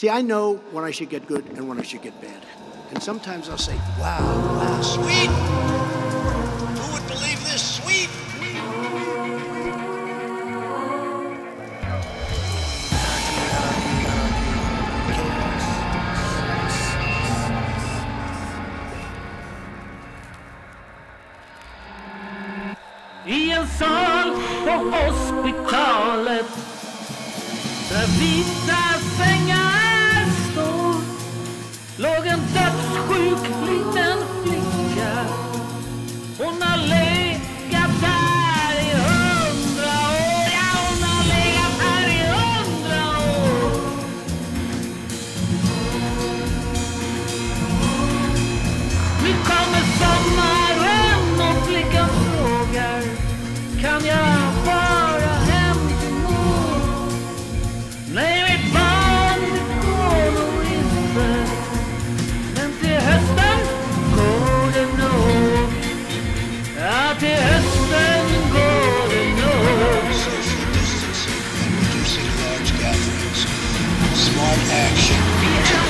See, I know when I should get good and when I should get bad. And sometimes I'll say, wow, wow. Sweet! Who would believe this? Sweet! I en sal på hospitalet där vita sängar låg en dödssjuk liten flicka. Hon har legat här i hundra år, ja hon har legat här i hundra år. Nu kommer sommaren och flickan frågar Kan jag Smart action.